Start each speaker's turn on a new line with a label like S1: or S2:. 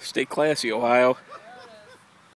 S1: Stay classy, Ohio.